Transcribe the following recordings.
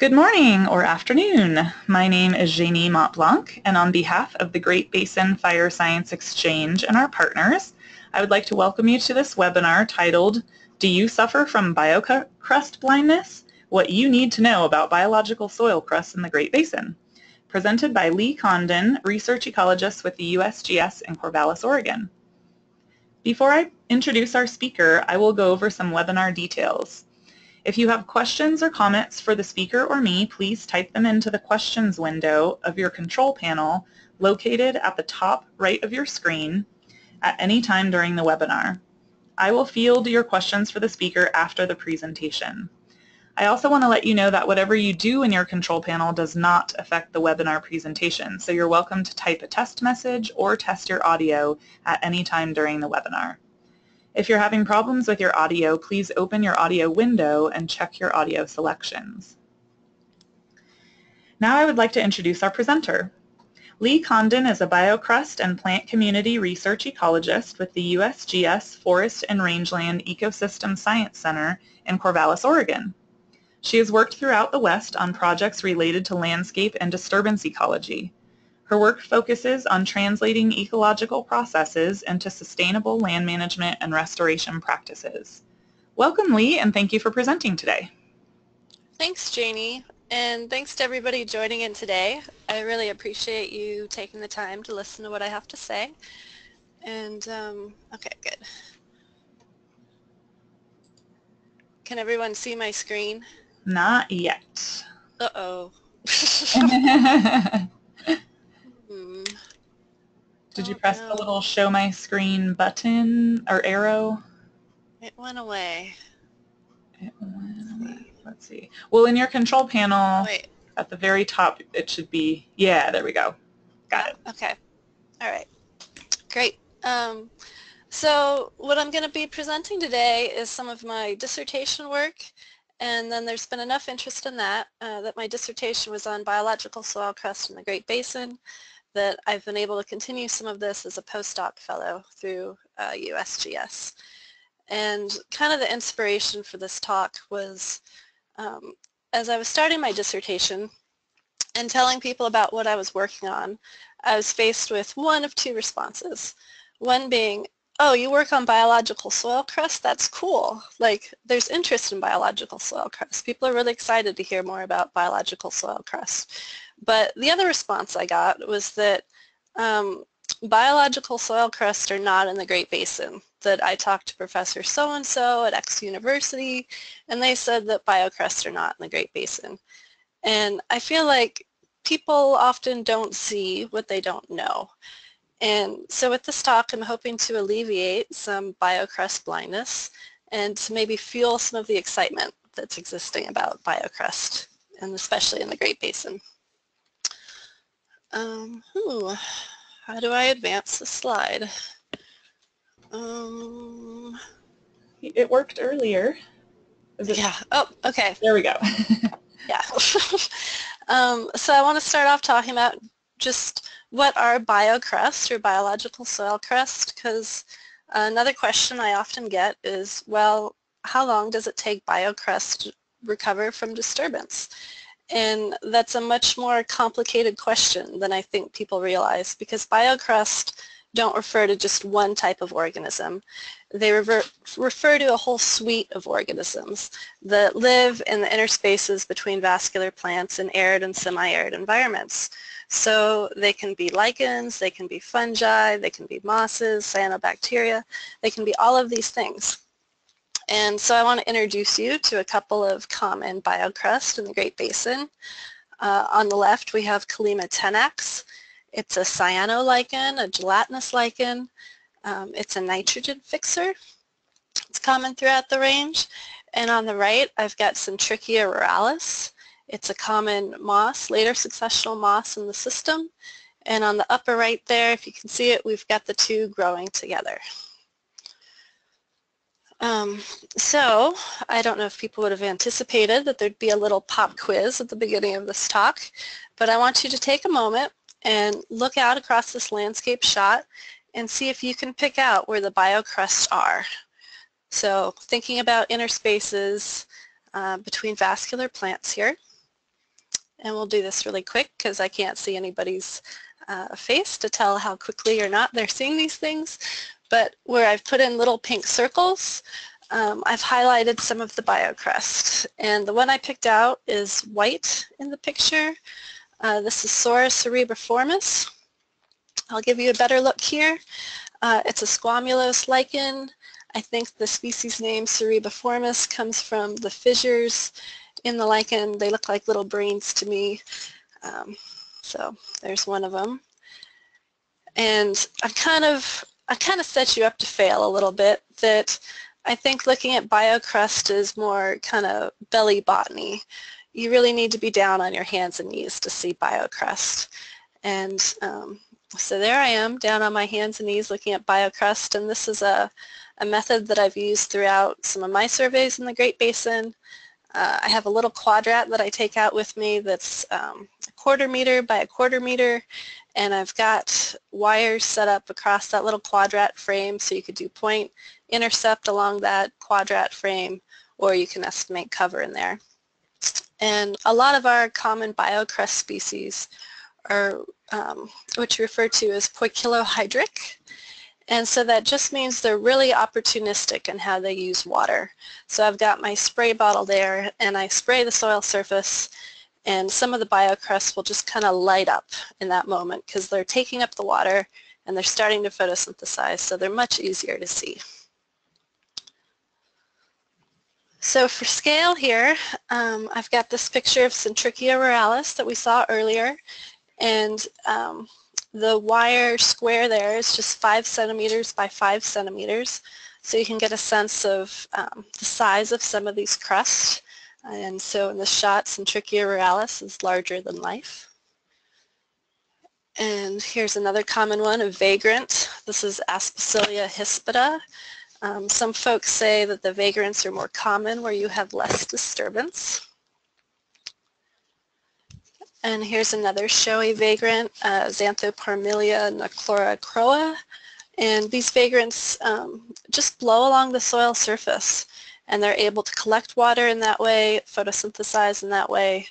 Good morning or afternoon. My name is Genie Montblanc, and on behalf of the Great Basin Fire Science Exchange and our partners, I would like to welcome you to this webinar titled, Do You Suffer from Biocrust Blindness? What You Need to Know About Biological Soil Crust in the Great Basin, presented by Lea Condon, research ecologist with the USGS in Corvallis, Oregon. Before I introduce our speaker, I will go over some webinar details. If you have questions or comments for the speaker or me, please type them into the questions window of your control panel located at the top right of your screen at any time during the webinar. I will field your questions for the speaker after the presentation. I also want to let you know that whatever you do in your control panel does not affect the webinar presentation, so you're welcome to type a test message or test your audio at any time during the webinar. If you're having problems with your audio, please open your audio window and check your audio selections. Now I would like to introduce our presenter. Lea Condon is a biocrust and plant community research ecologist with the USGS Forest and Rangeland Ecosystem Science Center in Corvallis, Oregon. She has worked throughout the West on projects related to landscape and disturbance ecology. Her work focuses on translating ecological processes into sustainable land management and restoration practices. Welcome, Lea, and thank you for presenting today. Thanks, Genie, and thanks to everybody joining in today. I really appreciate you taking the time to listen to what I have to say. And, um, okay, good. Can everyone see my screen? Not yet. Uh-oh. Did you press the little show my screen button or arrow? It went away. It went away. Let's see. Well, in your control panel, Wait. at the very top, it should be, yeah, there we go. Got it. Okay. All right. Great. Um, so what I'm going to be presenting today is some of my dissertation work and then there's been enough interest in that uh, that my dissertation was on biological soil crust in the Great Basin that I've been able to continue some of this as a postdoc fellow through uh, USGS. And kind of the inspiration for this talk was um, as I was starting my dissertation and telling people about what I was working on, I was faced with one of two responses. One being, oh, you work on biological soil crust? That's cool. Like, there's interest in biological soil crust. People are really excited to hear more about biological soil crust. But the other response I got was that um, biological soil crusts are not in the Great Basin, that I talked to Professor so-and-so at X University, and they said that biocrusts are not in the Great Basin. And I feel like people often don't see what they don't know. And so with this talk, I'm hoping to alleviate some biocrust blindness and to maybe fuel some of the excitement that's existing about biocrust, and especially in the Great Basin. Um, ooh, how do I advance the slide? Um, it worked earlier. It... Yeah. Oh, okay. There we go. yeah. um, so I want to start off talking about just what are biocrust or biological soil crust because another question I often get is, well, how long does it take biocrust to recover from disturbance? And that's a much more complicated question than I think people realize because biocrust don't refer to just one type of organism. They refer, refer to a whole suite of organisms that live in the interspaces between vascular plants in arid and semi-arid environments. So they can be lichens, they can be fungi, they can be mosses, cyanobacteria, they can be all of these things. And so I want to introduce you to a couple of common biocrust in the Great Basin. Uh, on the left we have Collema tenax. It's a cyanolichen, a gelatinous lichen. Um, it's a nitrogen fixer. It's common throughout the range. And on the right I've got Syntrichia ruralis. It's a common moss, later successional moss in the system. And on the upper right there, if you can see it, we've got the two growing together. Um, so I don't know if people would have anticipated that there'd be a little pop quiz at the beginning of this talk, but I want you to take a moment and look out across this landscape shot and see if you can pick out where the biocrusts are. So thinking about interspaces uh, between vascular plants here. and we'll do this really quick because I can't see anybody's uh, face to tell how quickly or not they're seeing these things. But where I've put in little pink circles, um, I've highlighted some of the biocrust. And the one I picked out is white in the picture. Uh, this is Psora cerebriformis. I'll give you a better look here. Uh, it's a squamulose lichen. I think the species name cerebriformis comes from the fissures in the lichen. They look like little brains to me. Um, so there's one of them. And I've kind of, I kind of set you up to fail a little bit that I think looking at biocrust is more kind of belly botany. You really need to be down on your hands and knees to see biocrust. And um, so there I am down on my hands and knees looking at biocrust and this is a, a method that I've used throughout some of my surveys in the Great Basin. Uh, I have a little quadrat that I take out with me that's um, a quarter meter by a quarter meter and I've got wires set up across that little quadrat frame so you could do point intercept along that quadrat frame or you can estimate cover in there. And a lot of our common biocrust species are um, which refer to as poikilohydric and so that just means they're really opportunistic in how they use water. So I've got my spray bottle there and I spray the soil surface and some of the biocrusts will just kind of light up in that moment because they're taking up the water and they're starting to photosynthesize so they're much easier to see. So for scale here, um, I've got this picture of Syntrichia ruralis that we saw earlier and um, the wire square there is just five centimeters by five centimeters. So you can get a sense of um, the size of some of these crusts. And so in this shot, Syntrichia ruralis is larger than life. And here's another common one, a vagrant. This is Aspicilia hispida. Um, some folks say that the vagrants are more common where you have less disturbance. And here's another showy vagrant, uh, Xanthoparmelia neochlorochroa. And these vagrants um, just blow along the soil surface and they're able to collect water in that way, photosynthesize in that way,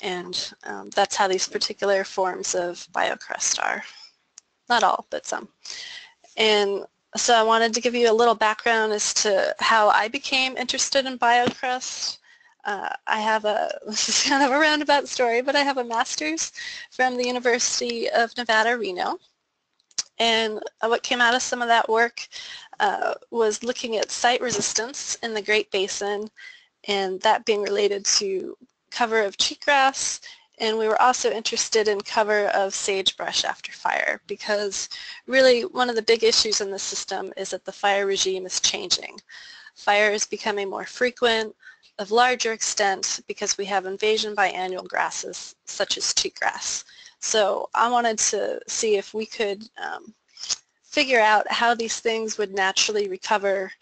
and um, that's how these particular forms of biocrust are. Not all, but some. And so I wanted to give you a little background as to how I became interested in biocrust. Uh, I have a, this is kind of a roundabout story, but I have a master's from the University of Nevada, Reno. And what came out of some of that work uh, was looking at site resistance in the Great Basin and that being related to cover of cheatgrass and we were also interested in cover of sagebrush after fire because really one of the big issues in the system is that the fire regime is changing. Fire is becoming more frequent, of larger extent because we have invasion by annual grasses such as cheatgrass. So I wanted to see if we could um, figure out how these things would naturally recover,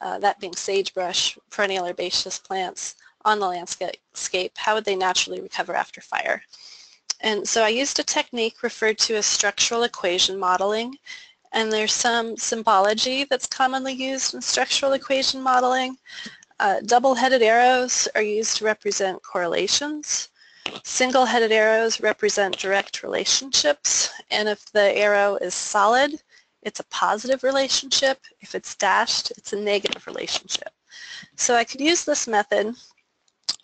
uh, that being sagebrush, perennial herbaceous plants on the landscape, how would they naturally recover after fire? And so I used a technique referred to as structural equation modeling and there's some symbology that's commonly used in structural equation modeling. Uh, double-headed arrows are used to represent correlations. Single-headed arrows represent direct relationships, and if the arrow is solid, it's a positive relationship. If it's dashed, it's a negative relationship. So I could use this method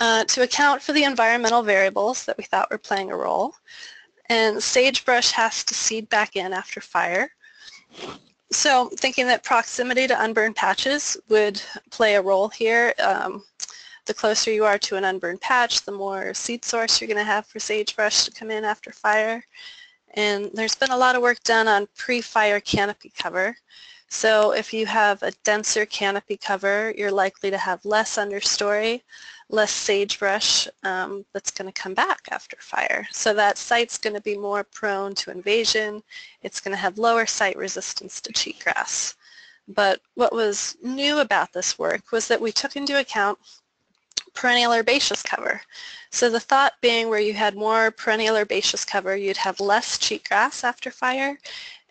uh, to account for the environmental variables that we thought were playing a role. And sagebrush has to seed back in after fire. So thinking that proximity to unburned patches would play a role here. Um, the closer you are to an unburned patch, the more seed source you're going to have for sagebrush to come in after fire. And there's been a lot of work done on pre-fire canopy cover. So if you have a denser canopy cover, you're likely to have less understory, less sagebrush um, that's going to come back after fire. So that site's going to be more prone to invasion. It's going to have lower site resistance to cheatgrass. But what was new about this work was that we took into account perennial herbaceous cover. So the thought being where you had more perennial herbaceous cover, you'd have less cheatgrass after fire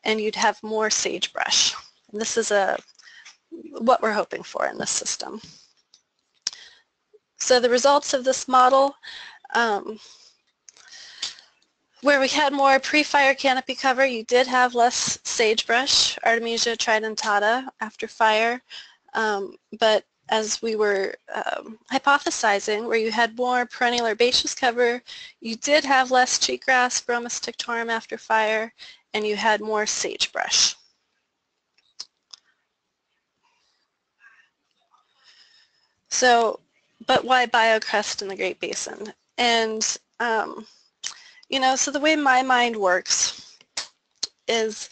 and you'd have more sagebrush. And this is a what we're hoping for in this system. So the results of this model, um, Where we had more pre-fire canopy cover, you did have less sagebrush, Artemisia tridentata, after fire. Um, but as we were um, hypothesizing, where you had more perennial herbaceous cover, you did have less cheatgrass, Bromus tectorum after fire, and you had more sagebrush. So, but why biocrust in the Great Basin? And um, you know, so the way my mind works is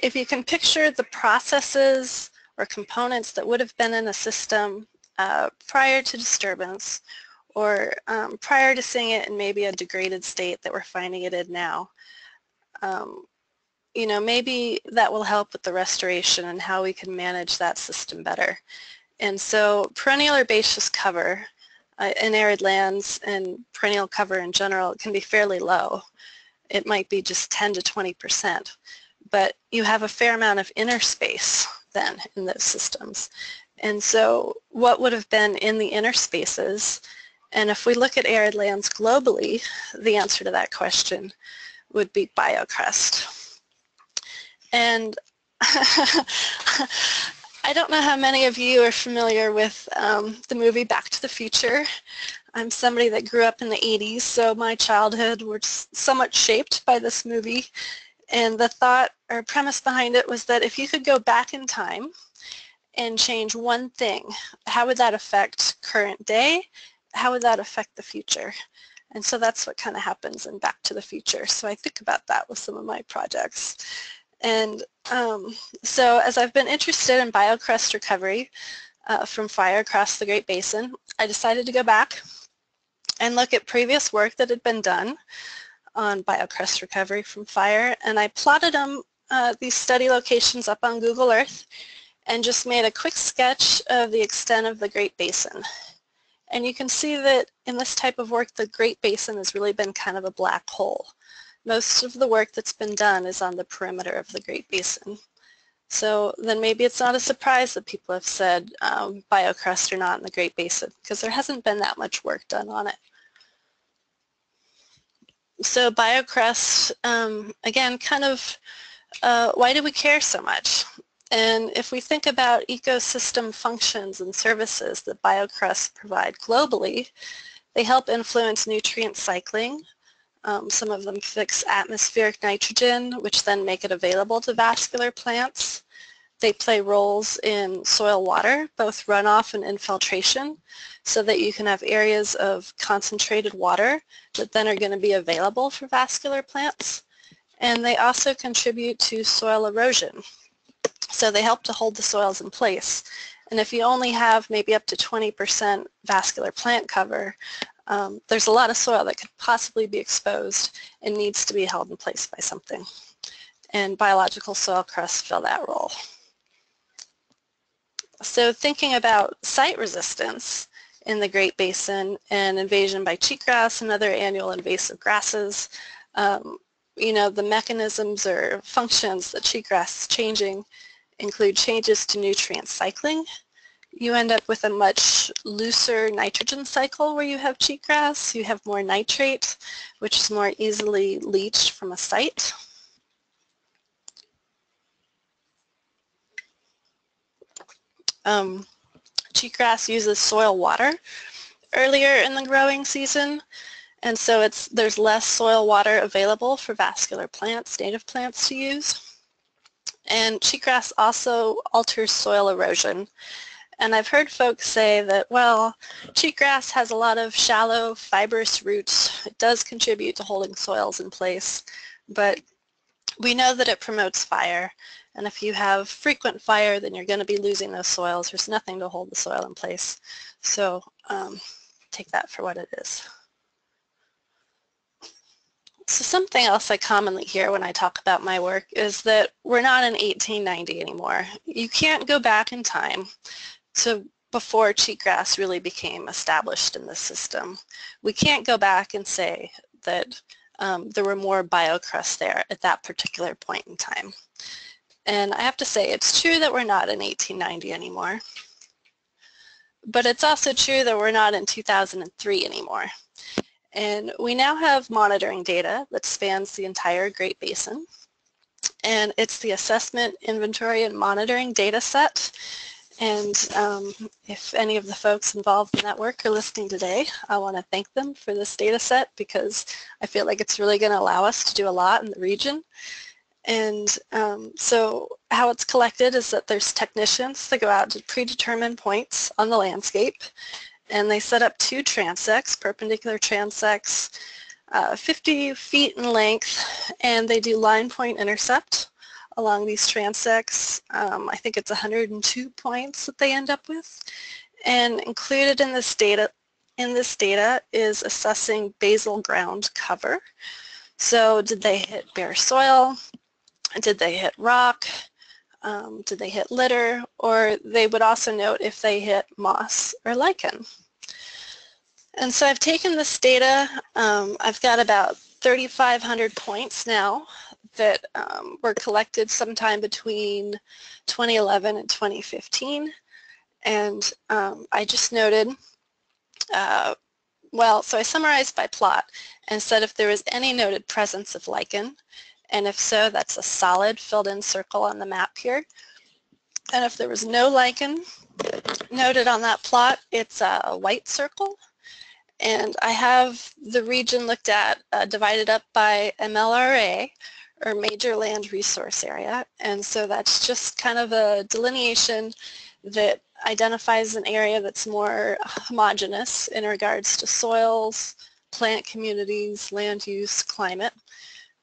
if you can picture the processes or components that would have been in a system uh, prior to disturbance or um, prior to seeing it in maybe a degraded state that we're finding it in now, um, you know, maybe that will help with the restoration and how we can manage that system better. And so perennial herbaceous cover uh, in arid lands and perennial cover in general can be fairly low. It might be just 10 to 20 percent, but you have a fair amount of interspace then in those systems. And so what would have been in the interspaces, and if we look at arid lands globally, the answer to that question would be biocrust. And I don't know how many of you are familiar with um, the movie Back to the Future. I'm somebody that grew up in the 80s, so my childhood was somewhat shaped by this movie. And the thought or premise behind it was that if you could go back in time and change one thing, how would that affect current day? How would that affect the future? And so that's what kind of happens in Back to the Future. So I think about that with some of my projects. And um, so as I've been interested in biocrust recovery uh, from fire across the Great Basin, I decided to go back and look at previous work that had been done on biocrust recovery from fire. And I plotted them, uh, these study locations up on Google Earth and just made a quick sketch of the extent of the Great Basin. And you can see that in this type of work, the Great Basin has really been kind of a black hole most of the work that's been done is on the perimeter of the Great Basin. So then maybe it's not a surprise that people have said um, biocrust or not in the Great Basin because there hasn't been that much work done on it. So Biocrust, um, again, kind of, uh, why do we care so much? And if we think about ecosystem functions and services that biocrust provide globally, they help influence nutrient cycling, um, some of them fix atmospheric nitrogen, which then make it available to vascular plants. They play roles in soil water, both runoff and infiltration, so that you can have areas of concentrated water that then are going to be available for vascular plants. And they also contribute to soil erosion. So they help to hold the soils in place. And if you only have maybe up to 20% vascular plant cover, um, there's a lot of soil that could possibly be exposed and needs to be held in place by something. And biological soil crusts fill that role. So thinking about site resistance in the Great Basin and invasion by cheatgrass and other annual invasive grasses, um, you know, the mechanisms or functions that cheatgrass is changing include changes to nutrient cycling, you end up with a much looser nitrogen cycle where you have cheatgrass. You have more nitrate, which is more easily leached from a site. Um, cheatgrass uses soil water earlier in the growing season, and so it's there's less soil water available for vascular plants, native plants to use. And cheatgrass also alters soil erosion and I've heard folks say that, well, cheatgrass has a lot of shallow fibrous roots. It does contribute to holding soils in place, but we know that it promotes fire. And if you have frequent fire, then you're going to be losing those soils. There's nothing to hold the soil in place. So um, take that for what it is. So something else I commonly hear when I talk about my work is that we're not in 1890 anymore. You can't go back in time so before cheatgrass really became established in the system. We can't go back and say that um, there were more biocrusts there at that particular point in time. And I have to say, it's true that we're not in 1890 anymore, but it's also true that we're not in 2003 anymore. And we now have monitoring data that spans the entire Great Basin. And it's the assessment, inventory, and monitoring data set. And um, if any of the folks involved in that work are listening today, I want to thank them for this data set because I feel like it's really going to allow us to do a lot in the region. And um, so how it's collected is that there's technicians that go out to predetermined points on the landscape and they set up two transects, perpendicular transects, uh, 50 feet in length, and they do line point intercept along these transects. Um, I think it's 102 points that they end up with. And included in this data in this data is assessing basal ground cover. So did they hit bare soil? Did they hit rock? Um, did they hit litter? Or they would also note if they hit moss or lichen. And so I've taken this data, um, I've got about 3,500 points now that um, were collected sometime between 2011 and 2015. And um, I just noted, uh, well, so I summarized by plot and said if there was any noted presence of lichen, and if so, that's a solid filled in circle on the map here. And if there was no lichen noted on that plot, it's a white circle. And I have the region looked at uh, divided up by MLRA, or Major Land Resource Area. And so that's just kind of a delineation that identifies an area that's more homogeneous in regards to soils, plant communities, land use, climate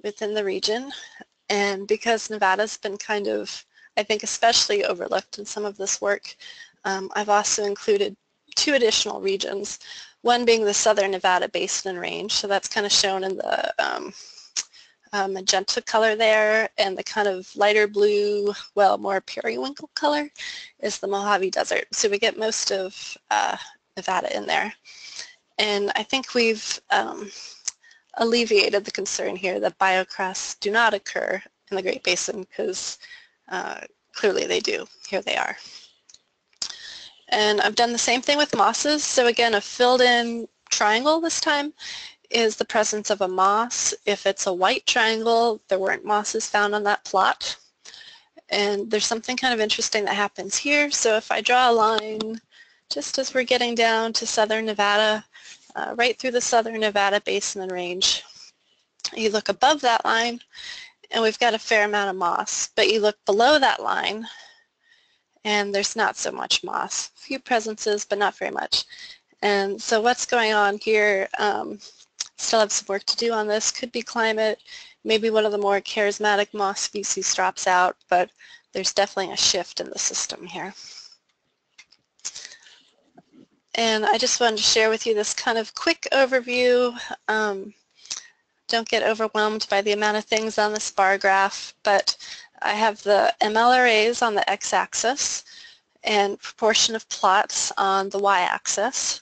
within the region. And because Nevada's been kind of, I think, especially overlooked in some of this work, um, I've also included two additional regions, one being the Southern Nevada Basin and Range. So that's kind of shown in the um, uh, magenta color there, and the kind of lighter blue, well, more periwinkle color is the Mojave Desert. So we get most of uh, Nevada in there. And I think we've um, alleviated the concern here that biocrusts do not occur in the Great Basin because uh, clearly they do. Here they are. And I've done the same thing with mosses. So again, a filled in triangle this time is the presence of a moss. If it's a white triangle, there weren't mosses found on that plot. And there's something kind of interesting that happens here. So if I draw a line just as we're getting down to southern Nevada, uh, right through the southern Nevada basin and range, you look above that line and we've got a fair amount of moss. But you look below that line and there's not so much moss. A few presences, but not very much. And so what's going on here, um, still have some work to do on this. Could be climate. Maybe one of the more charismatic moss species drops out, but there's definitely a shift in the system here. And I just wanted to share with you this kind of quick overview. Um, don't get overwhelmed by the amount of things on this bar graph, but I have the MLRAs on the x-axis and proportion of plots on the y-axis.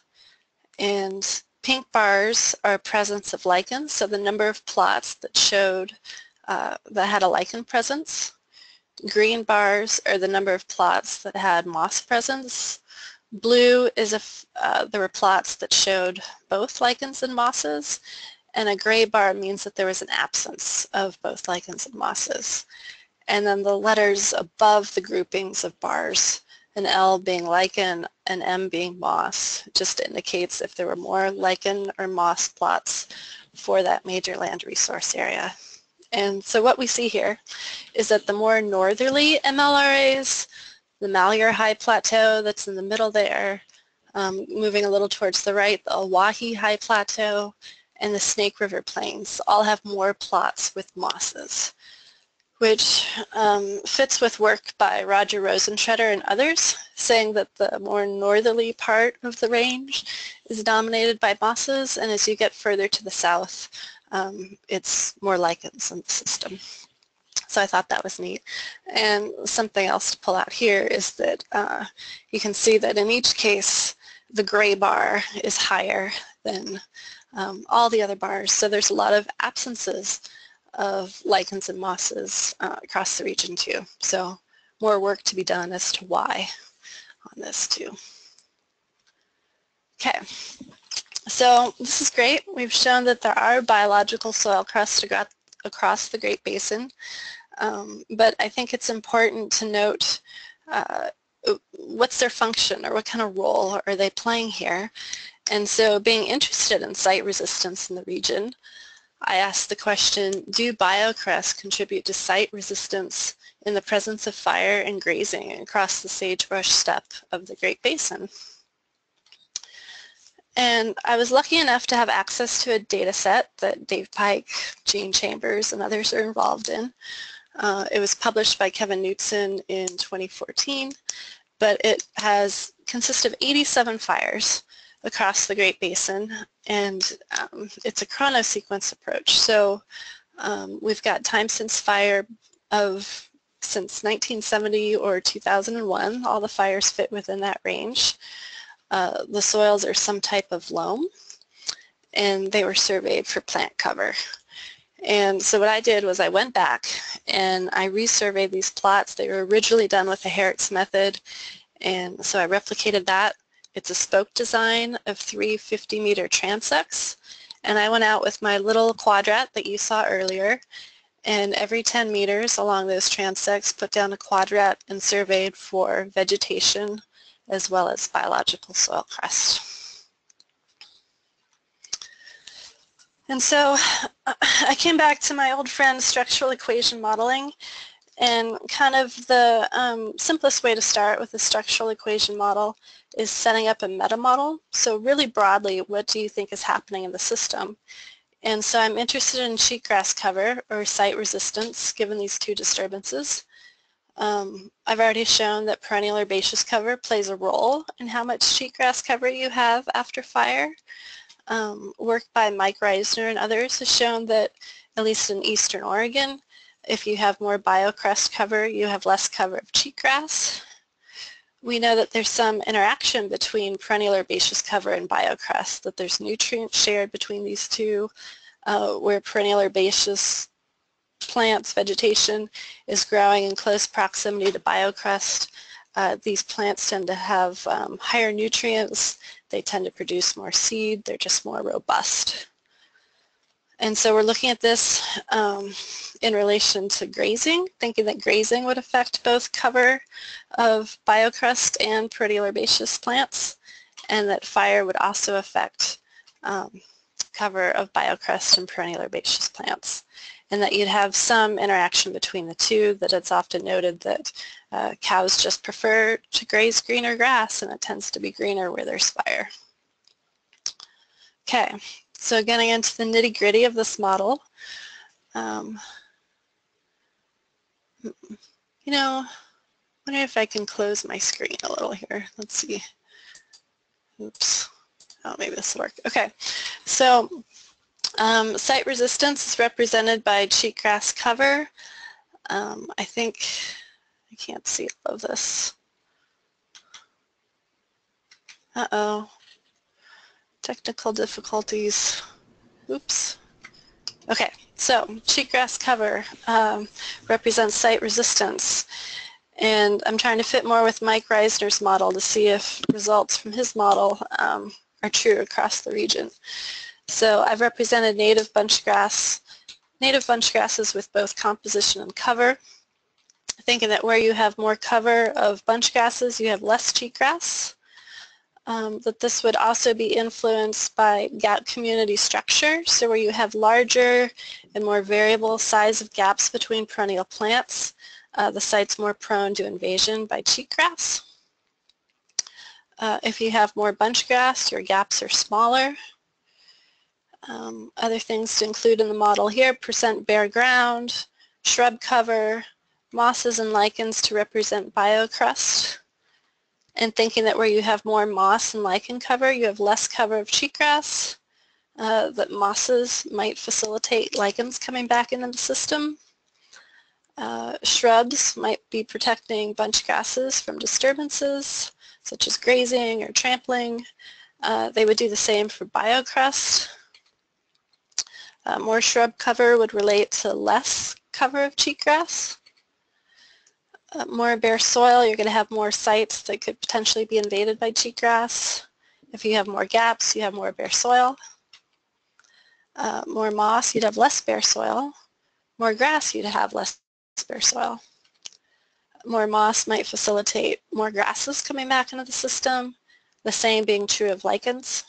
And pink bars are presence of lichens, so the number of plots that showed uh, that had a lichen presence. Green bars are the number of plots that had moss presence. Blue is if uh, there were plots that showed both lichens and mosses, and a gray bar means that there was an absence of both lichens and mosses. And then the letters above the groupings of bars an L being lichen and M being moss just indicates if there were more lichen or moss plots for that major land resource area. And so what we see here is that the more northerly MLRAs, the Malheur High Plateau that's in the middle there, um, moving a little towards the right, the Owyhee High Plateau, and the Snake River Plains all have more plots with mosses which um, fits with work by Roger Rosentreter and others, saying that the more northerly part of the range is dominated by mosses, and as you get further to the south, um, it's more lichens in the system. So I thought that was neat. And something else to pull out here is that uh, you can see that in each case, the gray bar is higher than um, all the other bars. So there's a lot of absences of lichens and mosses uh, across the region too. So more work to be done as to why on this too. Okay, so this is great. We've shown that there are biological soil crusts across the Great Basin, um, but I think it's important to note uh, what's their function or what kind of role are they playing here. And so being interested in site resistance in the region, I asked the question, do biocrusts contribute to site resistance in the presence of fire and grazing across the sagebrush steppe of the Great Basin? And I was lucky enough to have access to a data set that Dave Pyke, Jeanne Chambers, and others are involved in. Uh, it was published by Kevin Knutson in 2014, but it has consists of 87 fires across the Great Basin, and um, it's a chronosequence approach. So um, we've got time since fire of since 1970 or 2001. All the fires fit within that range. Uh, the soils are some type of loam, and they were surveyed for plant cover. And so what I did was I went back and I resurveyed these plots. They were originally done with the Harret's method, and so I replicated that it's a spoke design of three 50-meter transects. And I went out with my little quadrat that you saw earlier, and every 10 meters along those transects put down a quadrat and surveyed for vegetation as well as biological soil crust. And so I came back to my old friend structural equation modeling and kind of the um, simplest way to start with a structural equation model is setting up a meta model. So really broadly, what do you think is happening in the system? And so I'm interested in cheatgrass cover or site resistance given these two disturbances. Um, I've already shown that perennial herbaceous cover plays a role in how much cheatgrass cover you have after fire. Um, work by Mike Reisner and others has shown that, at least in eastern Oregon, if you have more biocrust cover, you have less cover of cheatgrass. We know that there's some interaction between perennial herbaceous cover and biocrust, that there's nutrients shared between these two, uh, where perennial herbaceous plants, vegetation, is growing in close proximity to biocrust. Uh, these plants tend to have um, higher nutrients, they tend to produce more seed, they're just more robust. And so we're looking at this um, in relation to grazing, thinking that grazing would affect both cover of biocrust and perennial herbaceous plants, and that fire would also affect um, cover of biocrust and perennial herbaceous plants, and that you'd have some interaction between the two, that it's often noted that uh, cows just prefer to graze greener grass, and it tends to be greener where there's fire. Okay, so getting into the nitty gritty of this model, um, you know, I wonder if I can close my screen a little here. Let's see. Oops. Oh, maybe this will work. Okay. So um, site resistance is represented by cheatgrass cover. Um, I think I can't see all of this. Uh-oh. Technical difficulties. Oops. Okay, so cheatgrass cover um, represents site resistance. And I'm trying to fit more with Mike Reisner's model to see if results from his model um, are true across the region. So I've represented native bunchgrass, native bunchgrasses with both composition and cover, thinking that where you have more cover of bunchgrasses, you have less cheatgrass um, that this would also be influenced by gap community structure, so where you have larger and more variable size of gaps between perennial plants, uh, the site's more prone to invasion by cheatgrass. Uh, if you have more bunchgrass, your gaps are smaller. Um, other things to include in the model here, percent bare ground, shrub cover, mosses and lichens to represent biocrust and thinking that where you have more moss and lichen cover, you have less cover of cheatgrass, uh, that mosses might facilitate lichens coming back into the system. Uh, shrubs might be protecting bunch grasses from disturbances, such as grazing or trampling. Uh, they would do the same for biocrust. Uh, more shrub cover would relate to less cover of cheatgrass uh, more bare soil, you're going to have more sites that could potentially be invaded by cheatgrass. If you have more gaps, you have more bare soil. Uh, more moss, you'd have less bare soil. More grass, you'd have less bare soil. More moss might facilitate more grasses coming back into the system, the same being true of lichens.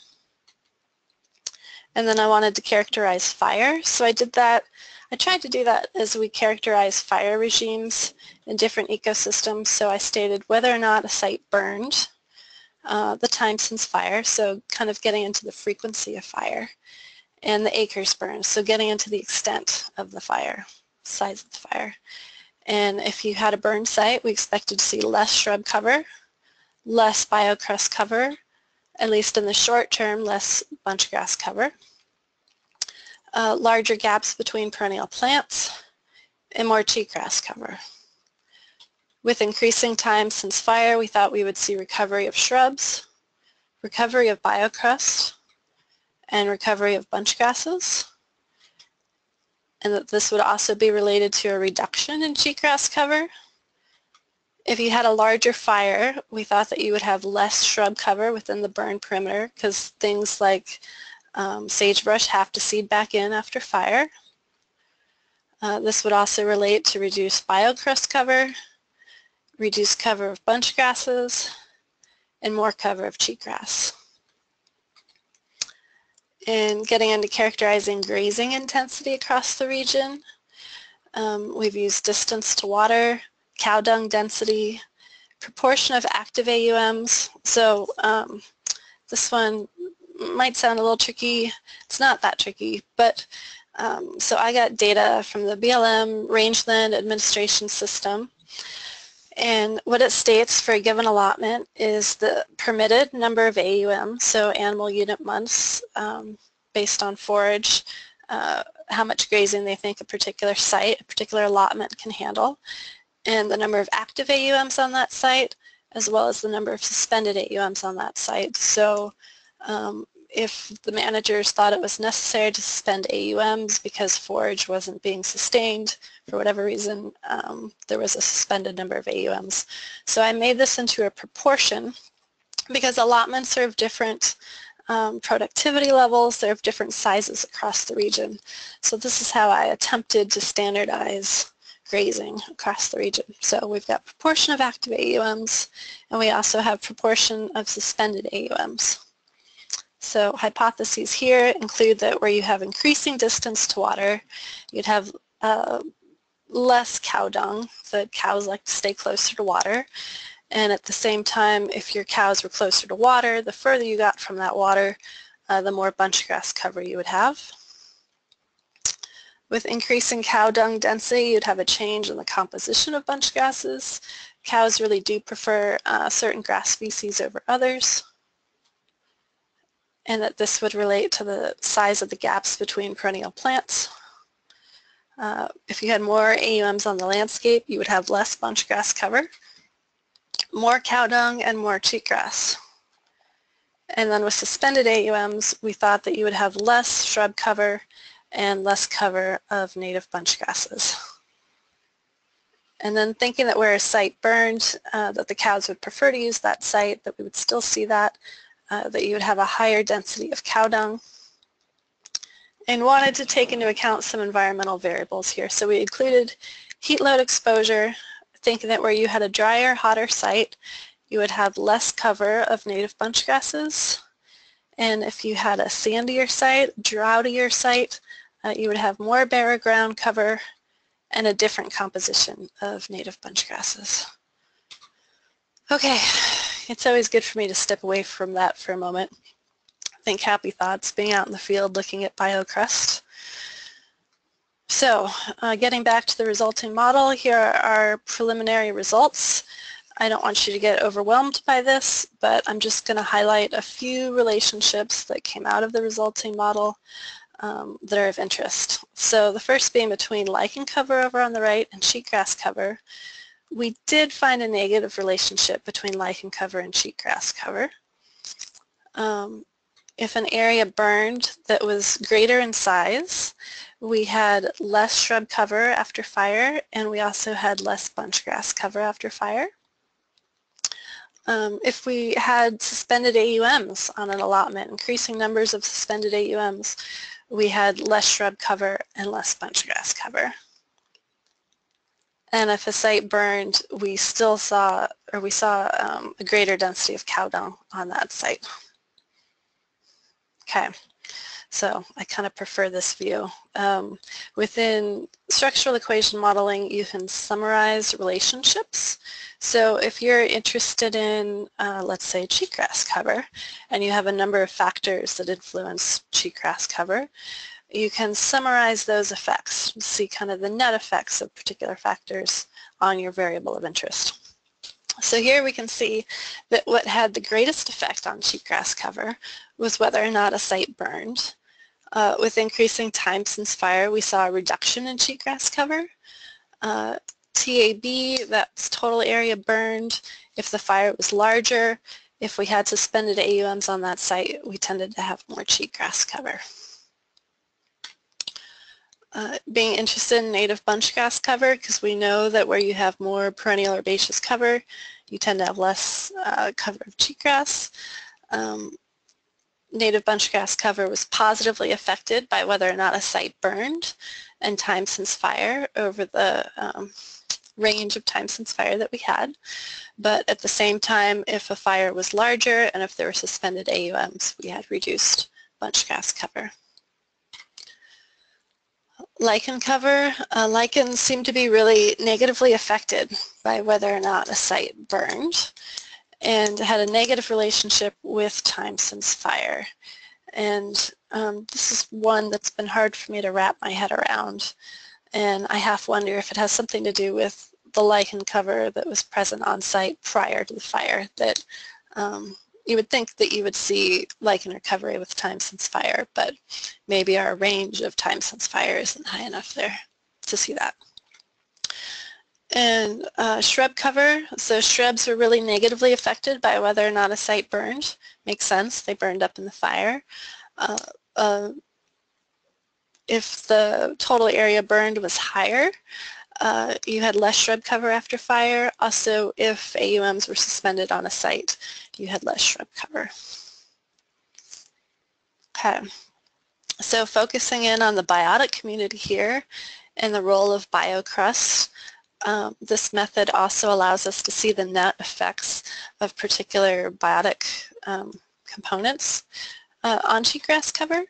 And then I wanted to characterize fire, so I did that. I tried to do that as we characterize fire regimes in different ecosystems, so I stated whether or not a site burned, uh, the time since fire, so kind of getting into the frequency of fire, and the acres burned, so getting into the extent of the fire, size of the fire. And if you had a burned site, we expected to see less shrub cover, less biocrust cover, at least in the short term, less bunch grass cover, uh, larger gaps between perennial plants, and more cheatgrass cover. With increasing time since fire, we thought we would see recovery of shrubs, recovery of biocrust, and recovery of bunch grasses, and that this would also be related to a reduction in cheatgrass cover. If you had a larger fire, we thought that you would have less shrub cover within the burn perimeter because things like um, sagebrush have to seed back in after fire. Uh, this would also relate to reduced biocrust cover, reduced cover of bunch grasses, and more cover of cheatgrass. In getting into characterizing grazing intensity across the region, um, we've used distance to water, cow dung density, proportion of active AUMs. So um, this one might sound a little tricky. It's not that tricky, but um, so I got data from the BLM rangeland administration system. And what it states for a given allotment is the permitted number of AUM, so animal unit months um, based on forage, uh, how much grazing they think a particular site, a particular allotment can handle, and the number of active AUMs on that site, as well as the number of suspended AUMs on that site. So um, if the managers thought it was necessary to suspend AUMs because forage wasn't being sustained for whatever reason, um, there was a suspended number of AUMs. So I made this into a proportion because allotments are of different um, productivity levels, they're of different sizes across the region. So this is how I attempted to standardize grazing across the region. So we've got proportion of active AUMs, and we also have proportion of suspended AUMs. So hypotheses here include that where you have increasing distance to water, you'd have uh, less cow dung. The cows like to stay closer to water. And at the same time, if your cows were closer to water, the further you got from that water, uh, the more bunch grass cover you would have. With increasing cow dung density, you'd have a change in the composition of bunch grasses. Cows really do prefer uh, certain grass species over others and that this would relate to the size of the gaps between perennial plants. Uh, if you had more AUMs on the landscape, you would have less bunch grass cover, more cow dung, and more cheatgrass. And then with suspended AUMs, we thought that you would have less shrub cover and less cover of native bunch grasses. And then thinking that where a site burned, uh, that the cows would prefer to use that site, that we would still see that, uh, that you would have a higher density of cow dung and wanted to take into account some environmental variables here. So we included heat load exposure, thinking that where you had a drier, hotter site, you would have less cover of native bunch grasses. And if you had a sandier site, droughtyer site, uh, you would have more bare ground cover and a different composition of native bunch grasses. Okay, it's always good for me to step away from that for a moment. Think happy thoughts, being out in the field looking at biocrust. So uh, getting back to the resulting model, here are our preliminary results. I don't want you to get overwhelmed by this, but I'm just going to highlight a few relationships that came out of the resulting model um, that are of interest. So the first being between lichen cover over on the right and cheatgrass cover we did find a negative relationship between lichen cover and cheatgrass cover. Um, if an area burned that was greater in size, we had less shrub cover after fire and we also had less bunch grass cover after fire. Um, if we had suspended AUMs on an allotment, increasing numbers of suspended AUMs, we had less shrub cover and less bunch grass cover. And if a site burned, we still saw, or we saw um, a greater density of cow dung on that site. Okay. So I kind of prefer this view. Um, within structural equation modeling, you can summarize relationships. So if you're interested in, uh, let's say, cheatgrass cover, and you have a number of factors that influence cheatgrass cover, you can summarize those effects, see kind of the net effects of particular factors on your variable of interest. So here we can see that what had the greatest effect on cheatgrass cover was whether or not a site burned. Uh, with increasing time since fire, we saw a reduction in cheatgrass cover. Uh, TAB, that's total area burned. If the fire was larger, if we had suspended AUMs on that site, we tended to have more cheatgrass cover. Uh, being interested in native bunchgrass cover because we know that where you have more perennial herbaceous cover, you tend to have less uh, cover of cheatgrass. Um, native bunchgrass cover was positively affected by whether or not a site burned and time since fire over the um, range of time since fire that we had. But at the same time, if a fire was larger and if there were suspended AUMs, we had reduced bunchgrass cover. Lichen cover, uh, lichens seem to be really negatively affected by whether or not a site burned and had a negative relationship with time since fire. And um, this is one that's been hard for me to wrap my head around. And I half wonder if it has something to do with the lichen cover that was present on site prior to the fire that um, you would think that you would see lichen recovery with time since fire, but maybe our range of time since fire isn't high enough there to see that. And uh, shrub cover, so shrubs are really negatively affected by whether or not a site burned. Makes sense, they burned up in the fire. Uh, uh, if the total area burned was higher, uh, you had less shrub cover after fire. Also, if AUMs were suspended on a site, you had less shrub cover. Okay, so focusing in on the biotic community here and the role of biocrust, um, this method also allows us to see the net effects of particular biotic um, components uh, on cheatgrass cover.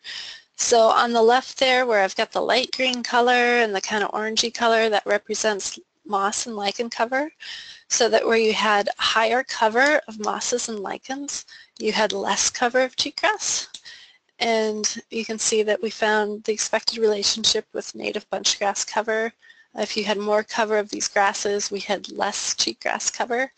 So on the left there where I've got the light green color and the kind of orangey color that represents moss and lichen cover, so that where you had higher cover of mosses and lichens, you had less cover of cheatgrass. And you can see that we found the expected relationship with native bunchgrass cover. If you had more cover of these grasses, we had less cheatgrass cover.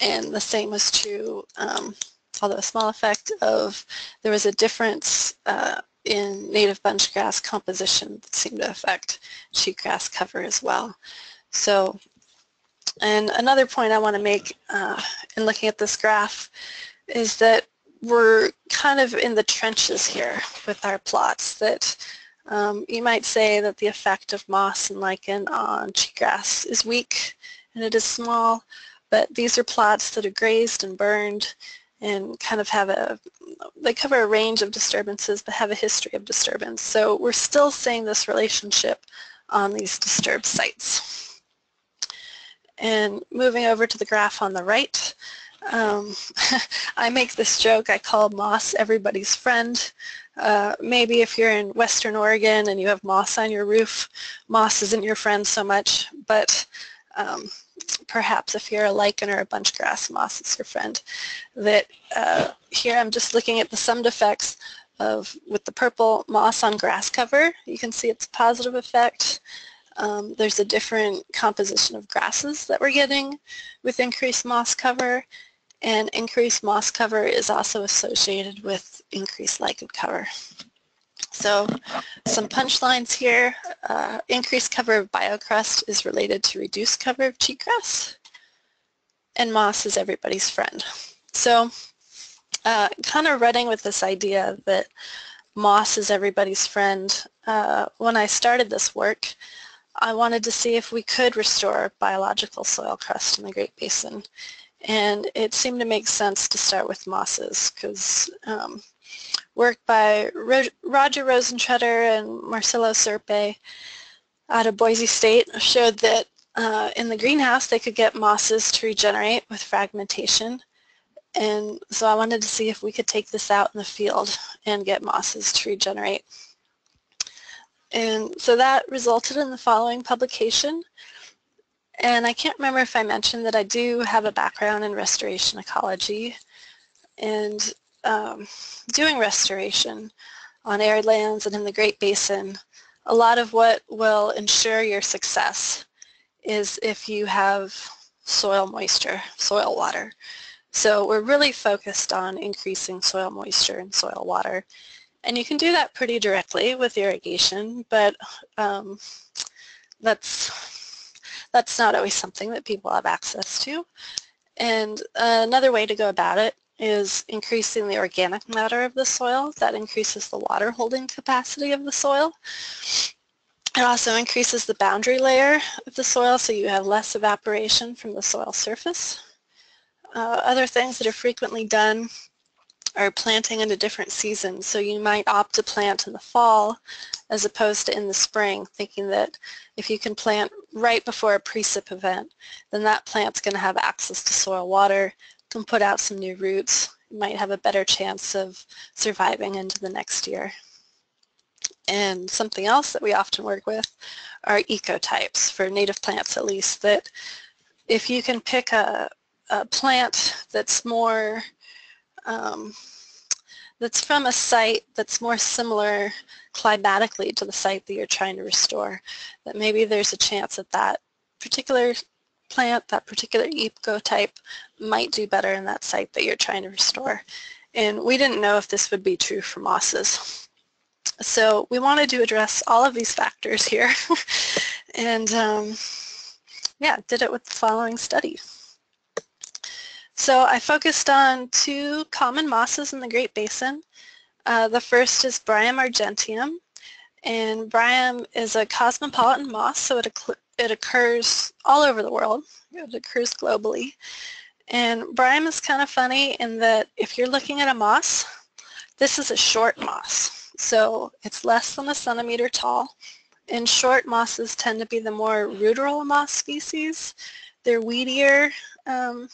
And the same was true, um, although a small effect, of there was a difference uh, in native bunchgrass composition that seemed to affect cheatgrass cover as well. So, and another point I want to make uh, in looking at this graph is that we're kind of in the trenches here with our plots that um, you might say that the effect of moss and lichen on cheatgrass is weak and it is small, but these are plots that are grazed and burned and kind of have a, they cover a range of disturbances but have a history of disturbance. So we're still seeing this relationship on these disturbed sites. And moving over to the graph on the right, um, I make this joke, I call moss everybody's friend. Uh, maybe if you're in Western Oregon and you have moss on your roof, moss isn't your friend so much, but um, perhaps if you're a lichen or a bunch grass, moss is your friend. That uh, here I'm just looking at the summed effects of with the purple moss on grass cover. You can see it's a positive effect. Um, there's a different composition of grasses that we're getting with increased moss cover and increased moss cover is also associated with increased lichen cover. So some punchlines here. Uh, increased cover of biocrust is related to reduced cover of cheatgrass. And moss is everybody's friend. So uh, kind of running with this idea that moss is everybody's friend, uh, when I started this work, I wanted to see if we could restore biological soil crust in the Great Basin. And it seemed to make sense to start with mosses because um, work by Ro Roger Rosentreter and Marcelo Serpe out of Boise State showed that uh, in the greenhouse they could get mosses to regenerate with fragmentation. And so I wanted to see if we could take this out in the field and get mosses to regenerate. And so that resulted in the following publication. And I can't remember if I mentioned that I do have a background in restoration ecology and um, doing restoration on arid lands and in the Great Basin. A lot of what will ensure your success is if you have soil moisture, soil water. So we're really focused on increasing soil moisture and soil water. And you can do that pretty directly with irrigation, but um, that's, that's not always something that people have access to. And another way to go about it is increasing the organic matter of the soil. That increases the water holding capacity of the soil. It also increases the boundary layer of the soil so you have less evaporation from the soil surface. Uh, other things that are frequently done are planting into different seasons. So you might opt to plant in the fall as opposed to in the spring, thinking that if you can plant right before a precip event, then that plant's going to have access to soil water, can put out some new roots, might have a better chance of surviving into the next year. And something else that we often work with are ecotypes, for native plants at least, that if you can pick a, a plant that's more um, that's from a site that's more similar climatically to the site that you're trying to restore, that maybe there's a chance that that particular plant, that particular ecotype might do better in that site that you're trying to restore. And we didn't know if this would be true for mosses. So we wanted to address all of these factors here and um, yeah, did it with the following study. So I focused on two common mosses in the Great Basin. Uh, the first is Bryum argenteum, and Bryum is a cosmopolitan moss, so it, it occurs all over the world. It occurs globally. And Bryum is kind of funny in that if you're looking at a moss, this is a short moss. So it's less than a centimeter tall. And short mosses tend to be the more ruderal moss species. They're weedier. Um,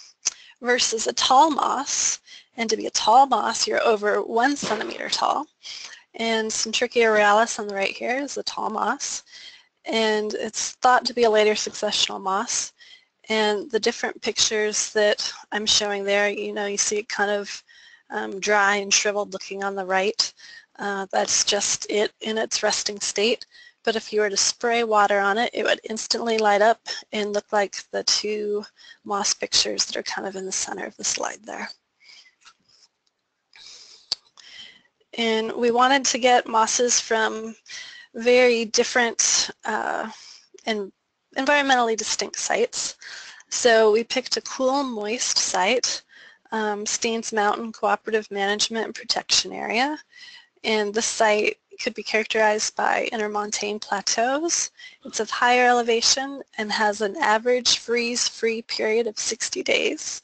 versus a tall moss. And to be a tall moss, you're over one centimeter tall. And Syntrichia ruralis on the right here is a tall moss. And it's thought to be a later successional moss. And the different pictures that I'm showing there, you know, you see it kind of um, dry and shriveled looking on the right. Uh, that's just it in its resting state but if you were to spray water on it, it would instantly light up and look like the two moss pictures that are kind of in the center of the slide there. And we wanted to get mosses from very different uh, and environmentally distinct sites. So we picked a cool, moist site, um, Steens Mountain Cooperative Management and Protection Area. And the site could be characterized by intermontane plateaus. It's of higher elevation and has an average freeze-free period of 60 days.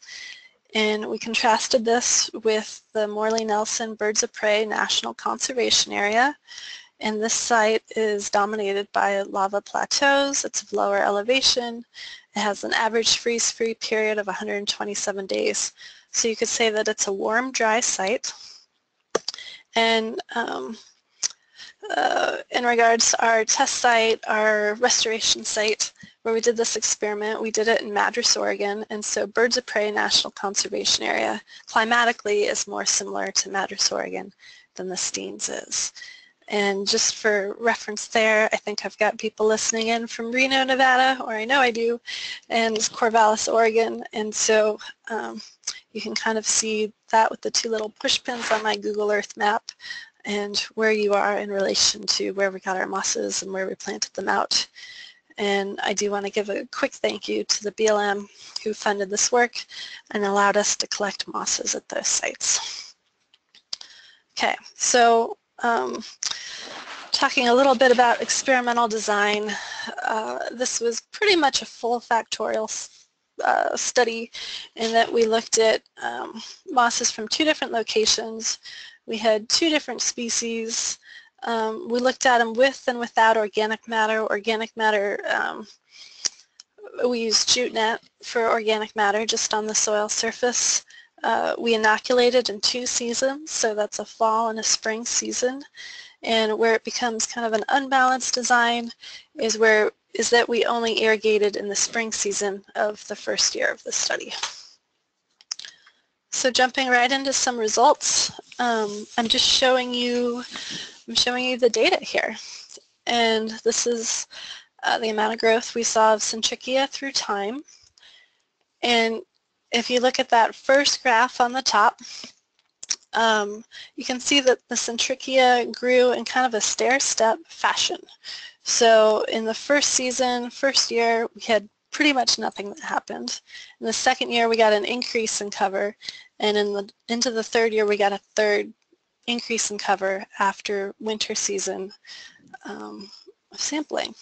And we contrasted this with the Morley Nelson Birds of Prey National Conservation Area. And this site is dominated by lava plateaus. It's of lower elevation. It has an average freeze-free period of 127 days. So you could say that it's a warm, dry site. And um, uh, in regards to our test site, our restoration site, where we did this experiment, we did it in Madras, Oregon, and so Birds of Prey National Conservation Area climatically is more similar to Madras, Oregon than the Steens is. And just for reference there, I think I've got people listening in from Reno, Nevada, or I know I do, and Corvallis, Oregon, and so um, you can kind of see that with the two little push pins on my Google Earth map and where you are in relation to where we got our mosses and where we planted them out. And I do want to give a quick thank you to the BLM who funded this work and allowed us to collect mosses at those sites. Okay, so um, talking a little bit about experimental design, uh, this was pretty much a full factorial uh, study in that we looked at um, mosses from two different locations. We had two different species. Um, we looked at them with and without organic matter. Organic matter, um, we used JuteNet for organic matter just on the soil surface. Uh, we inoculated in two seasons, so that's a fall and a spring season. And where it becomes kind of an unbalanced design is where is that we only irrigated in the spring season of the first year of the study. So jumping right into some results, um, I'm just showing you, I'm showing you the data here. And this is uh, the amount of growth we saw of Syntrichia through time. And if you look at that first graph on the top, um, you can see that the Syntrichia grew in kind of a stair-step fashion. So in the first season, first year, we had pretty much nothing that happened. In the second year, we got an increase in cover, and in the into the third year, we got a third increase in cover after winter season um, sampling.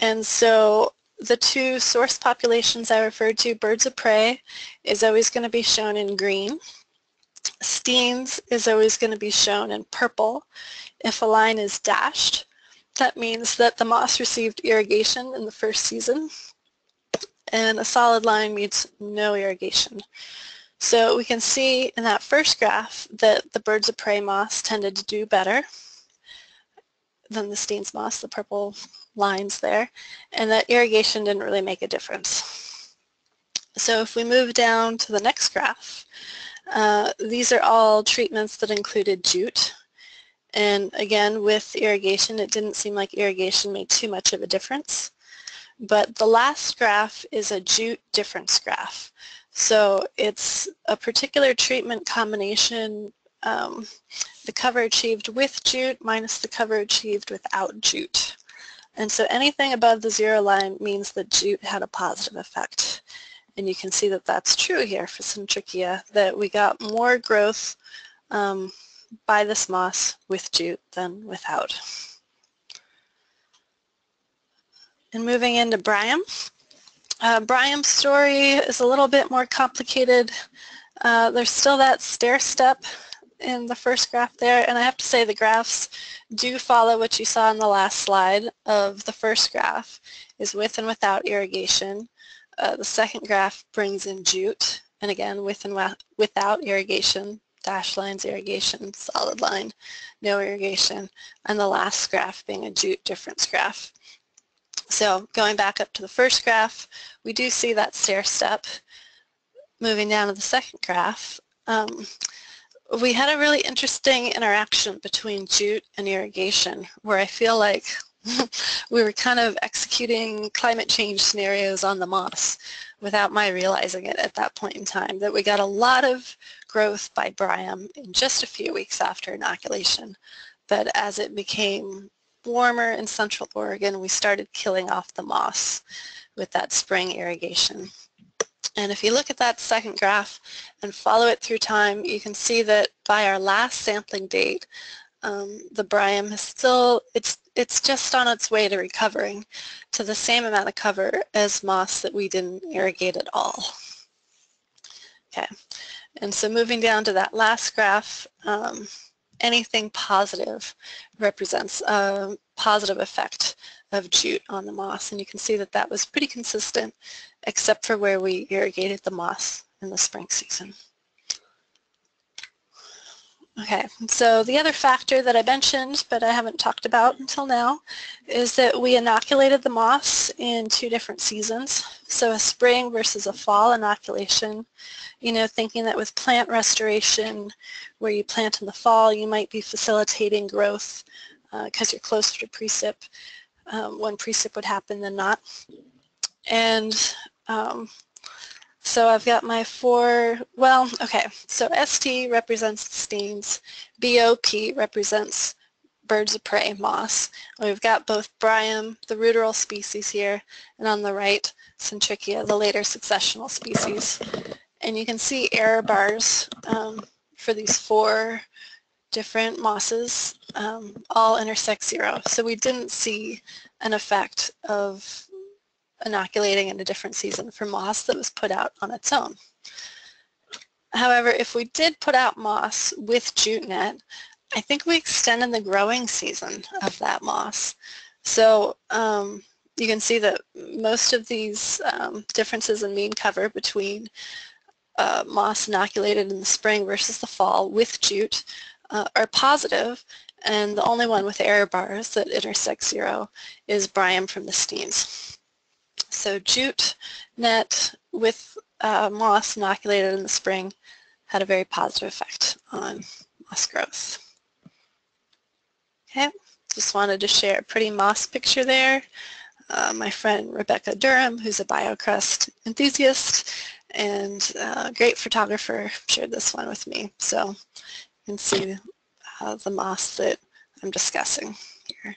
And so the two source populations I referred to, birds of prey, is always going to be shown in green. Steens is always going to be shown in purple. If a line is dashed, that means that the moss received irrigation in the first season, and a solid line means no irrigation. So we can see in that first graph that the birds of prey moss tended to do better than the Steens moss, the purple lines there, and that irrigation didn't really make a difference. So if we move down to the next graph, uh, these are all treatments that included jute. And again, with irrigation, it didn't seem like irrigation made too much of a difference. But the last graph is a jute difference graph. So it's a particular treatment combination, um, the cover achieved with jute minus the cover achieved without jute. And so anything above the zero line means that jute had a positive effect. And you can see that that's true here for Syntrichia, that we got more growth um, by this moss with jute than without. And moving into Bryum. Uh, Bryum's story is a little bit more complicated. Uh, there's still that stair step in the first graph there, and I have to say the graphs do follow what you saw in the last slide of the first graph, is with and without irrigation. Uh, the second graph brings in jute, and again, with and without irrigation, dash lines irrigation, solid line, no irrigation, and the last graph being a jute difference graph. So going back up to the first graph, we do see that stair step. Moving down to the second graph, um, we had a really interesting interaction between jute and irrigation where I feel like we were kind of executing climate change scenarios on the moss without my realizing it at that point in time, that we got a lot of growth by Bryum in just a few weeks after inoculation. But as it became warmer in central Oregon, we started killing off the moss with that spring irrigation. And if you look at that second graph and follow it through time, you can see that by our last sampling date, um, the Bryum is still, it's, it's just on its way to recovering to the same amount of cover as moss that we didn't irrigate at all. Okay, and so moving down to that last graph, um, anything positive represents a positive effect of jute on the moss. And you can see that that was pretty consistent except for where we irrigated the moss in the spring season. Okay, so the other factor that I mentioned but I haven't talked about until now is that we inoculated the moss in two different seasons. So a spring versus a fall inoculation. You know, thinking that with plant restoration, where you plant in the fall, you might be facilitating growth because uh, you're closer to precip um, when precip would happen than not. And um, so I've got my four, well, okay, so ST represents Steens, BOP represents birds of prey, moss. We've got both Bryum, the ruderal species here, and on the right, Syntrichia, the later successional species. And you can see error bars um, for these four different mosses um, all intersect zero. So we didn't see an effect of inoculating in a different season for moss that was put out on its own. However, if we did put out moss with jute net, I think we extended the growing season of that moss. So um, you can see that most of these um, differences in mean cover between uh, moss inoculated in the spring versus the fall with jute uh, are positive, and the only one with error bars that intersect zero is Bryum from the Steens. So jute net with uh, moss inoculated in the spring had a very positive effect on moss growth. Okay, just wanted to share a pretty moss picture there. Uh, my friend Rebecca Durham, who's a BioCrust enthusiast and a great photographer, shared this one with me. So you can see uh, the moss that I'm discussing here.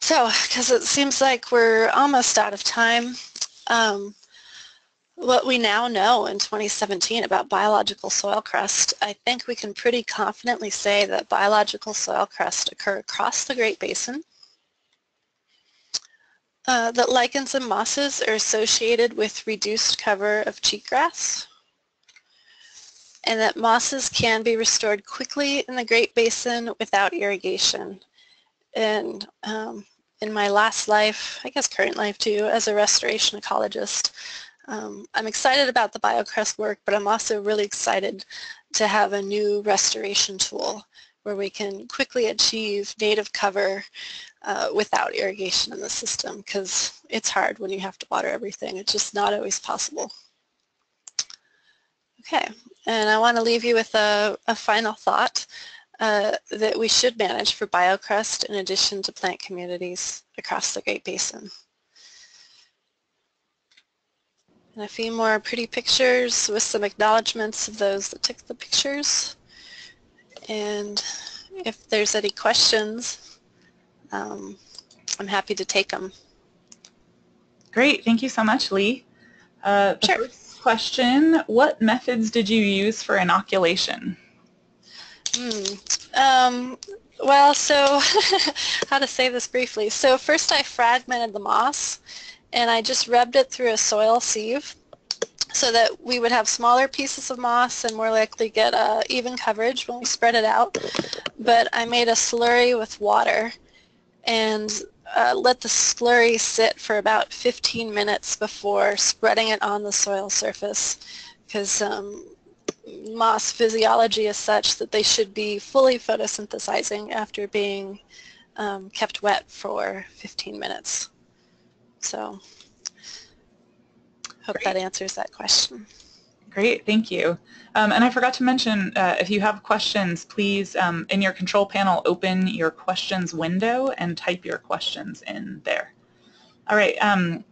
So, because it seems like we're almost out of time, um, what we now know in 2017 about biological soil crust, I think we can pretty confidently say that biological soil crust occur across the Great Basin, uh, that lichens and mosses are associated with reduced cover of cheatgrass, and that mosses can be restored quickly in the Great Basin without irrigation. And um, in my last life, I guess current life too, as a restoration ecologist, um, I'm excited about the BioCrust work, but I'm also really excited to have a new restoration tool where we can quickly achieve native cover uh, without irrigation in the system because it's hard when you have to water everything. It's just not always possible. Okay, and I want to leave you with a, a final thought uh, that we should manage for BioCrust in addition to plant communities across the Great Basin. And a few more pretty pictures with some acknowledgments of those that took the pictures. And if there's any questions, um, I'm happy to take them. Great, thank you so much, Lea. Uh, sure. first question, what methods did you use for inoculation? Mm, um, well, so how to say this briefly. So first I fragmented the moss and I just rubbed it through a soil sieve so that we would have smaller pieces of moss and more likely get uh, even coverage when we spread it out. But I made a slurry with water and uh, let the slurry sit for about 15 minutes before spreading it on the soil surface because um, moss physiology is such that they should be fully photosynthesizing after being um, kept wet for 15 minutes. So hope Great. that answers that question. Great, thank you. Um, and I forgot to mention, uh, if you have questions, please, um, in your control panel, open your questions window and type your questions in there. All right, um,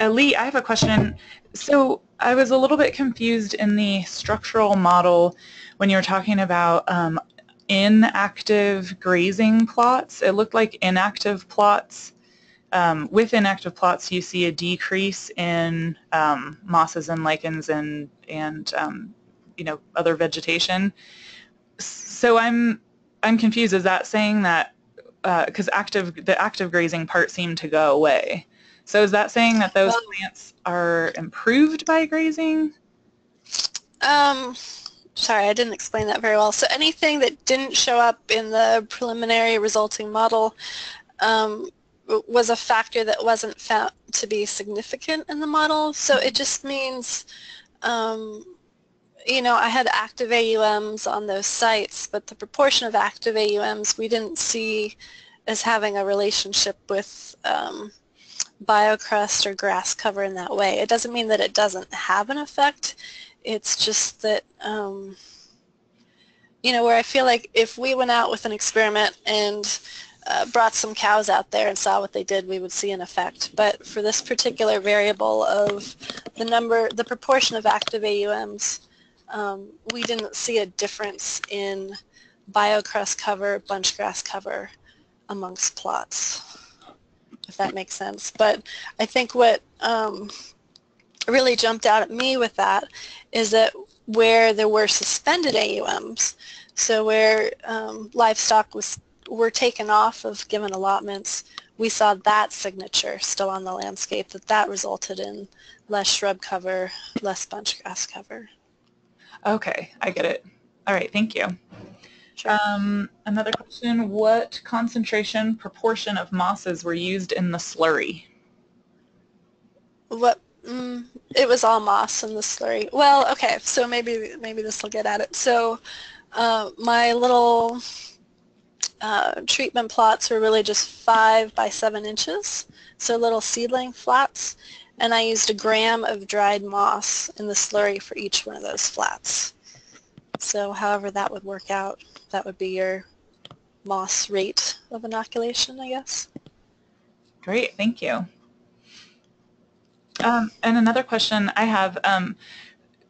uh, Lea, I have a question. So I was a little bit confused in the structural model when you were talking about um, inactive grazing plots. It looked like inactive plots um, with inactive plots, you see a decrease in um, mosses and lichens and and um, you know other vegetation. So I'm I'm confused. Is that saying that because uh, active the active grazing part seemed to go away? So is that saying that those plants are improved by grazing? Um, sorry, I didn't explain that very well. So anything that didn't show up in the preliminary resulting model um, was a factor that wasn't found to be significant in the model. So it just means, um, you know, I had active AUMs on those sites, but the proportion of active AUMs we didn't see as having a relationship with um, biocrust or grass cover in that way. It doesn't mean that it doesn't have an effect. It's just that, um, you know, where I feel like if we went out with an experiment and uh, brought some cows out there and saw what they did, we would see an effect. But for this particular variable of the number, the proportion of active AUMs, um, we didn't see a difference in biocrust cover, bunchgrass cover amongst plots, if that makes sense. But I think what um, really jumped out at me with that is that where there were suspended AUMs, so where um, livestock was were taken off of given allotments, we saw that signature still on the landscape, that that resulted in less shrub cover, less bunch grass cover. Okay, I get it. All right, thank you. Sure. Um, another question, what concentration proportion of mosses were used in the slurry? What, mm, it was all moss in the slurry. Well, okay, so maybe, maybe this will get at it. So uh, my little uh, treatment plots were really just five by seven inches, so little seedling flats, and I used a gram of dried moss in the slurry for each one of those flats. So however that would work out, that would be your moss rate of inoculation, I guess. Great, thank you. Um, and another question I have, um,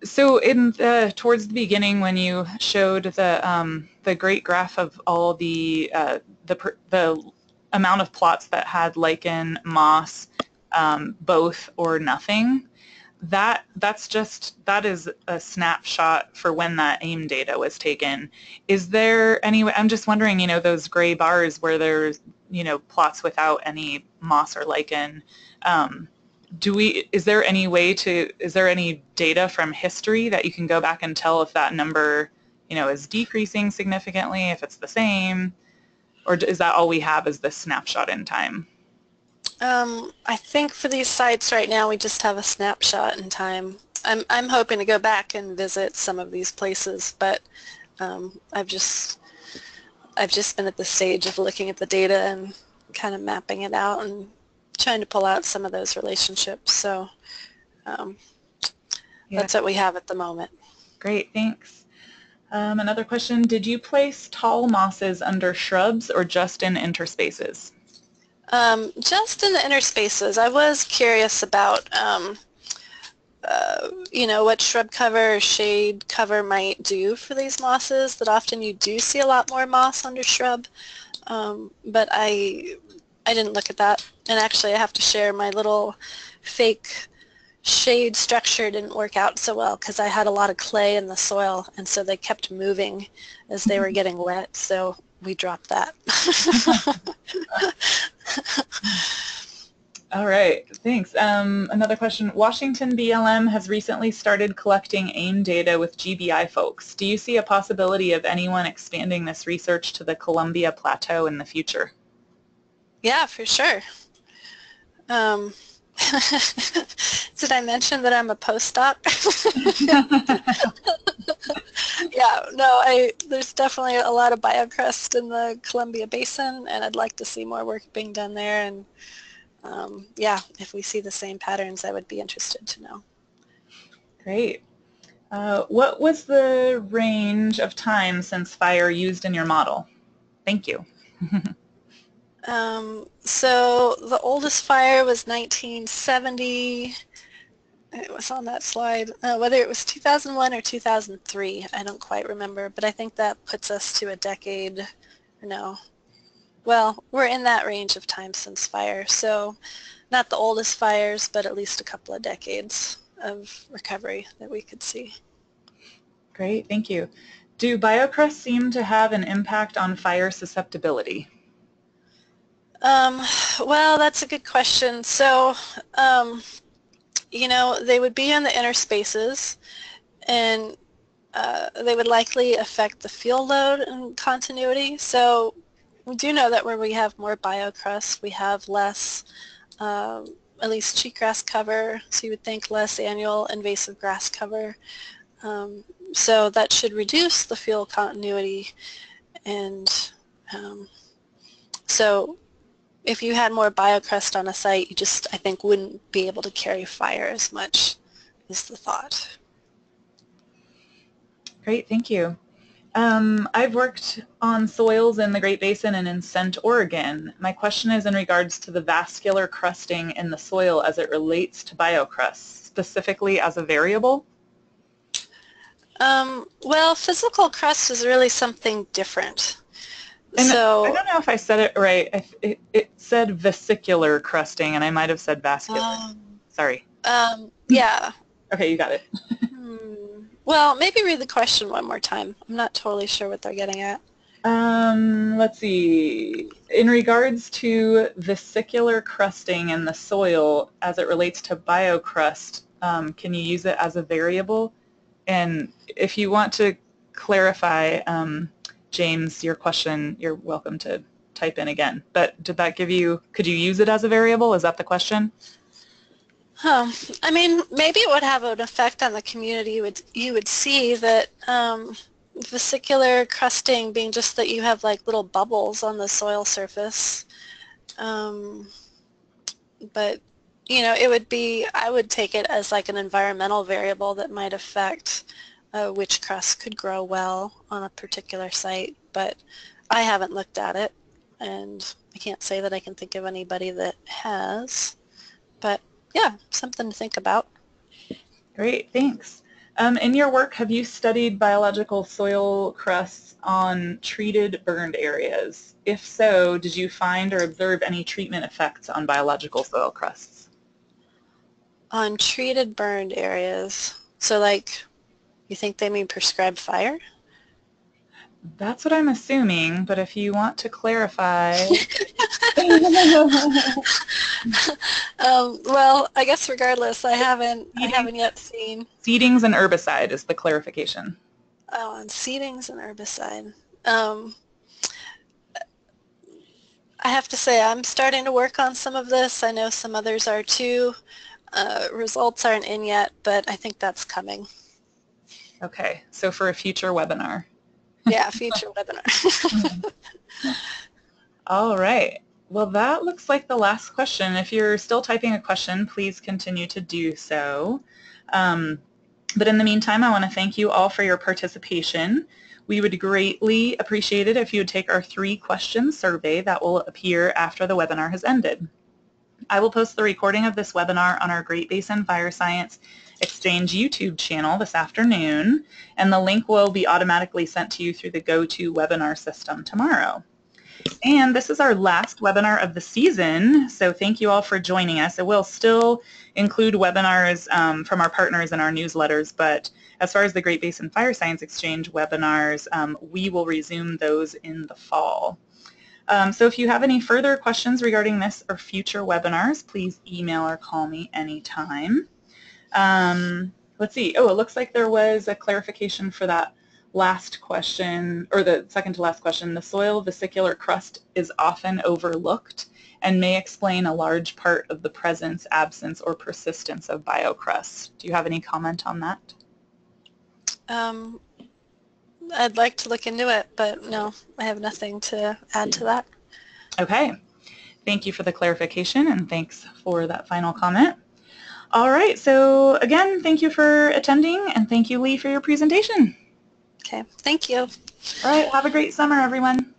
so in the, towards the beginning when you showed the, um, the great graph of all the, uh, the, the amount of plots that had lichen, moss, um, both or nothing, that that's just that is a snapshot for when that AIM data was taken. Is there any? I'm just wondering, you know, those gray bars where there's you know plots without any moss or lichen. Um, do we? Is there any way to? Is there any data from history that you can go back and tell if that number, you know, is decreasing significantly, if it's the same, or is that all we have is this snapshot in time? Um, I think for these sites right now we just have a snapshot in time. I'm, I'm hoping to go back and visit some of these places, but um, I've just I've just been at the stage of looking at the data and kind of mapping it out and trying to pull out some of those relationships. So um, yeah. that's what we have at the moment. Great, thanks. Um, another question, did you place tall mosses under shrubs or just in interspaces? Um, just in the inner spaces, I was curious about, um, uh, you know, what shrub cover or shade cover might do for these mosses, that often you do see a lot more moss under shrub, um, but I, I didn't look at that. And actually I have to share my little fake shade structure didn't work out so well because I had a lot of clay in the soil and so they kept moving as they were getting wet. So we dropped that. All right, thanks. Um, another question. Washington BLM has recently started collecting AIM data with GBI folks. Do you see a possibility of anyone expanding this research to the Columbia Plateau in the future? Yeah, for sure. Um, did I mention that I'm a postdoc? yeah, no, I there's definitely a lot of biocrust in the Columbia Basin, and I'd like to see more work being done there. And um, yeah, if we see the same patterns, I would be interested to know. Great. Uh, what was the range of time since fire used in your model? Thank you. um, so the oldest fire was 1970 it was on that slide, uh, whether it was 2001 or 2003, I don't quite remember, but I think that puts us to a decade, no, well, we're in that range of time since fire, so not the oldest fires, but at least a couple of decades of recovery that we could see. Great, thank you. Do biocrusts seem to have an impact on fire susceptibility? Um, well, that's a good question. So um, you know, they would be in the inner spaces and uh, they would likely affect the fuel load and continuity. So we do know that where we have more biocrust, we have less, um, at least cheatgrass cover, so you would think less annual invasive grass cover. Um, so that should reduce the fuel continuity and um, so if you had more biocrust on a site, you just, I think, wouldn't be able to carry fire as much is the thought. Great, thank you. Um, I've worked on soils in the Great Basin and in Cent, Oregon. My question is in regards to the vascular crusting in the soil as it relates to biocrust, specifically as a variable. Um, well, physical crust is really something different. And so I don't know if I said it right. It, it said vesicular crusting, and I might have said vascular. Um, Sorry. Um, yeah. okay, you got it. hmm. Well, maybe read the question one more time. I'm not totally sure what they're getting at. Um, let's see. In regards to vesicular crusting in the soil as it relates to biocrust, um, can you use it as a variable? And if you want to clarify, um, James, your question, you're welcome to type in again. But did that give you, could you use it as a variable? Is that the question? Huh. I mean, maybe it would have an effect on the community. You would, you would see that um, vesicular crusting being just that you have like little bubbles on the soil surface. Um, but, you know, it would be, I would take it as like an environmental variable that might affect uh, which crust could grow well on a particular site. But I haven't looked at it and I can't say that I can think of anybody that has. But yeah, something to think about. Great, thanks. Um, in your work, have you studied biological soil crusts on treated burned areas? If so, did you find or observe any treatment effects on biological soil crusts? On treated burned areas, so like, you think they mean prescribed fire? That's what I'm assuming, but if you want to clarify. um, well, I guess regardless, I haven't, I haven't yet seen. Seedings and herbicide is the clarification. Oh, and seedings and herbicide. Um, I have to say I'm starting to work on some of this. I know some others are too. Uh, results aren't in yet, but I think that's coming. Okay, so for a future webinar. Yeah, future webinar. All right. Well, that looks like the last question. If you're still typing a question, please continue to do so. Um, but in the meantime, I want to thank you all for your participation. We would greatly appreciate it if you would take our three question survey that will appear after the webinar has ended. I will post the recording of this webinar on our Great Basin Fire Science Exchange YouTube channel this afternoon, and the link will be automatically sent to you through the GoToWebinar system tomorrow. And this is our last webinar of the season, so thank you all for joining us. It will still include webinars um, from our partners in our newsletters, but as far as the Great Basin Fire Science Exchange webinars, um, we will resume those in the fall. Um, so if you have any further questions regarding this or future webinars, please email or call me anytime. Um, let's see. Oh, it looks like there was a clarification for that last question, or the second to last question. The soil vesicular crust is often overlooked and may explain a large part of the presence, absence, or persistence of biocrust. Do you have any comment on that? Um, I'd like to look into it, but no, I have nothing to add to that. Okay. Thank you for the clarification and thanks for that final comment. All right, so again, thank you for attending and thank you, Lea, for your presentation. Okay, thank you. All right, have a great summer, everyone.